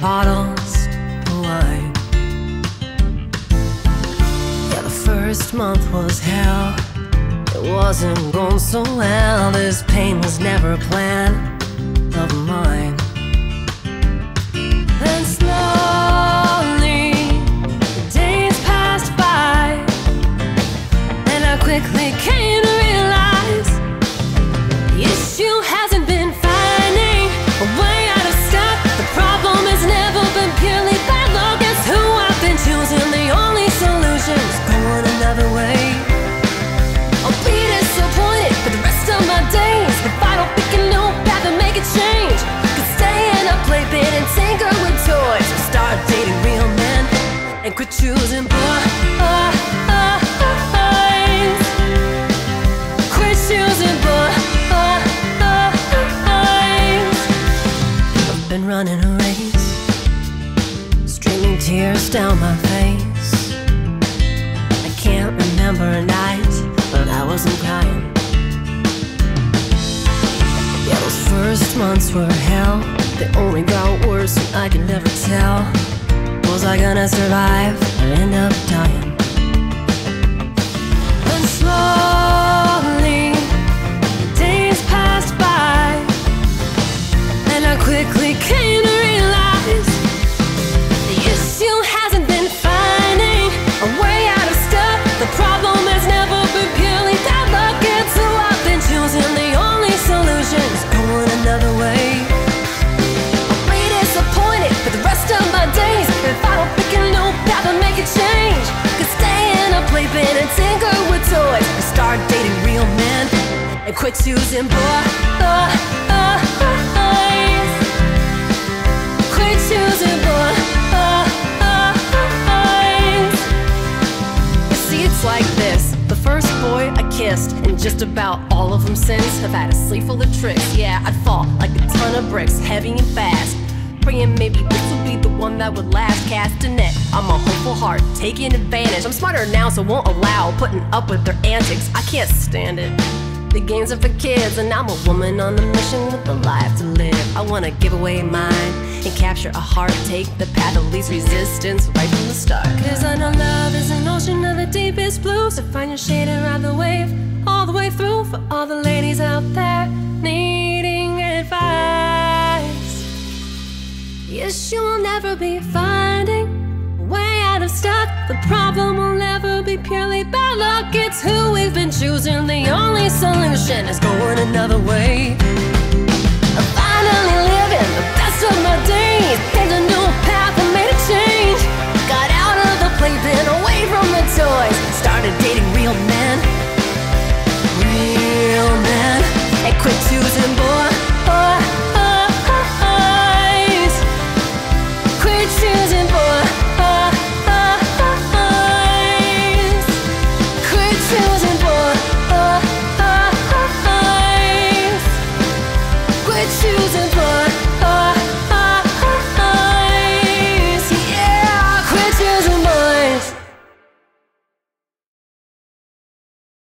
bottles of wine. Yeah, the first month was hell. It wasn't going so well. This pain was never a plan of mine. Quit choosing boys. Quit choosing boys. I've been running a race, streaming tears down my face. I can't remember a night when I wasn't crying. Yeah, those first months were hell. They only got worse, and I could never tell. I gonna survive or end up dying? And slowly, and quit choosing boys. Quit choosing boys. You see, it's like this. The first boy I kissed, and just about all of them since have had a sleeve full of tricks. Yeah, I'd fall like a ton of bricks, heavy and fast. Praying maybe this will be the one that would last. Cast a net. I'm a hopeful heart, taking advantage. I'm smarter now, so won't allow putting up with their antics. I can't stand it. The games are for kids, and I'm a woman on a mission with a life to live. I wanna give away mine and capture a heart. Take the path of least resistance right from the start. Cause I know love is an ocean of the deepest blue. So find your shade and ride the wave all the way through for all the ladies out there needing advice. Yes, you'll never be finding a way out of stuck. The problem will never be purely bad luck. It's who we've been choosing. The solution is going another way.